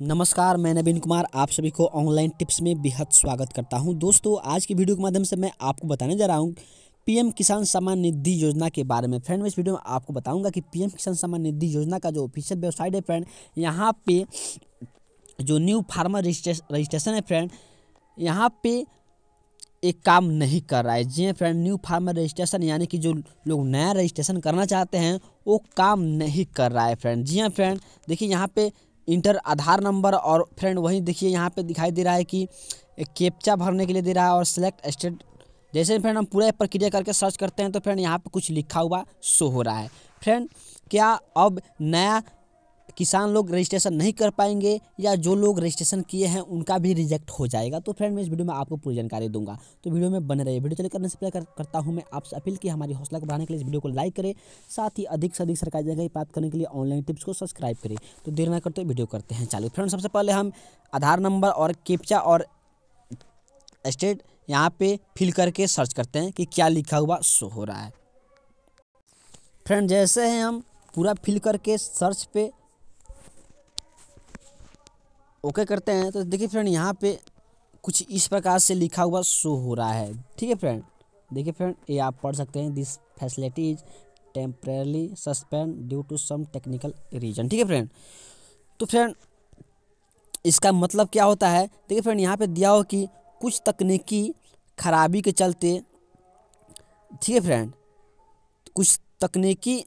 नमस्कार, मैं नवीन कुमार। आप सभी को ऑनलाइन टिप्स में बेहद स्वागत करता हूँ। दोस्तों, आज की वीडियो के माध्यम से मैं आपको बताने जा रहा हूँ पीएम किसान सम्मान निधि योजना के बारे में। फ्रेंड मैं इस वीडियो में आपको बताऊँगा कि पीएम किसान सम्मान निधि योजना का जो ऑफिशियल वेबसाइट है फ्रेंड यहाँ पे जो न्यू फार्मर रजिस्ट्रेशन है फ्रेंड यहाँ पे एक काम नहीं कर रहा है। जी फ्रेंड न्यू फार्मर रजिस्ट्रेशन यानी कि जो लोग नया रजिस्ट्रेशन करना चाहते हैं, वो काम नहीं कर रहा है फ्रेंड जी हाँ फ्रेंड देखिए, यहाँ पे इंटर आधार नंबर और फ्रेंड वहीं देखिए यहाँ पे दिखाई दे रहा है कि कैप्चा भरने के लिए दे रहा है और सिलेक्ट स्टेट जैसे फ्रेंड हम पूरा प्रक्रिया करके सर्च करते हैं तो फ्रेंड यहाँ पे कुछ लिखा हुआ शो हो रहा है। फ्रेंड, क्या अब नया किसान लोग रजिस्ट्रेशन नहीं कर पाएँगे या जो लोग रजिस्ट्रेशन किए हैं उनका भी रिजेक्ट हो जाएगा। तो फ्रेंड मैं इस वीडियो में आपको पूरी जानकारी दूँगा। तो वीडियो में बने रहिए। वीडियो चले करने से पहले कर, करता हूँ मैं आपसे अपील की हमारी हौसला को बढ़ाने के लिए इस वीडियो को लाइक करें। साथ ही अधिक से अधिक सरकारी जगह प्राप्त करने के लिए ऑनलाइन टिप्स को सब्सक्राइब करें। तो देर ना करते वीडियो करते हैं। चालू फ्रेंड सबसे पहले हम आधार नंबर और कैप्चा और स्टेट यहाँ पे फिल करके सर्च करते हैं कि क्या लिखा हुआ शो हो रहा है। फ्रेंड जैसे हैं हम पूरा फिल करके सर्च पे ओके करते हैं। तो देखिए फ्रेंड, यहाँ पे कुछ इस प्रकार से लिखा हुआ शो हो रहा है। ठीक है फ्रेंड? देखिए फ्रेंड, ये आप पढ़ सकते हैं। This facility is temporarily suspended due to some technical reason ठीक है फ्रेंड? तो फ्रेंड, इसका मतलब क्या होता है? देखिए फ्रेंड, यहाँ पे दिया हो कि कुछ तकनीकी खराबी के चलते, ठीक है फ्रेंड? कुछ तकनीकी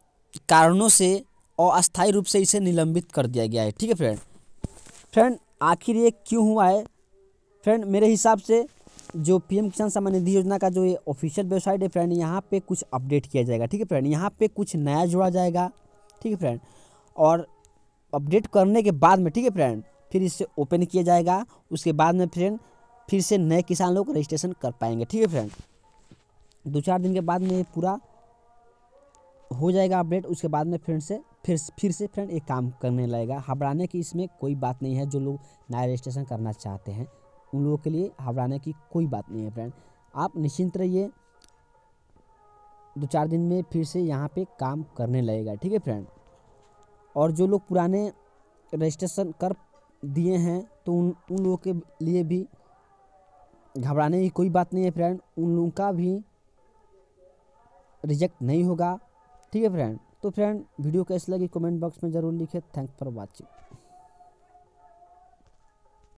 कारणों से अस्थायी रूप से इसे निलंबित कर दिया गया है। ठीक है फ्रेंड? फ्रेंड आखिर ये क्यों हुआ है? फ्रेंड मेरे हिसाब से जो पीएम किसान सम्मान निधि योजना का जो ये ऑफिशियल वेबसाइट है फ्रेंड यहाँ पे कुछ अपडेट किया जाएगा, ठीक है फ्रेंड यहाँ पे कुछ नया जोड़ा जाएगा, ठीक है फ्रेंड और अपडेट करने के बाद में, ठीक है फ्रेंड फिर इसे ओपन किया जाएगा, उसके बाद में फ्रेंड फिर से नए किसान लोग रजिस्ट्रेशन कर पाएँगे, ठीक है फ्रेंड दो चार दिन के बाद में पूरा हो जाएगा अपडेट, उसके बाद में फ्रेंड से, फिर फिर से फ्रेंड एक काम करने लगेगा। घबराने की इसमें कोई बात नहीं है, जो लोग नया रजिस्ट्रेशन करना चाहते हैं, उन लोगों के लिए घबराने की कोई बात नहीं है फ्रेंड आप निश्चिंत रहिए, दो चार दिन में फिर से यहाँ पे काम करने लगेगा, ठीक है फ्रेंड और जो लोग पुराने रजिस्ट्रेशन कर दिए हैं तो उन उन लोगों के लिए भी घबराने की कोई बात नहीं है फ्रेंड उन लोगों का भी रिजेक्ट नहीं होगा। ठीक है फ्रेंड तो फ्रेंड वीडियो कैसे लगी? कमेंट बॉक्स में ज़रूर लिखे। Thank for watching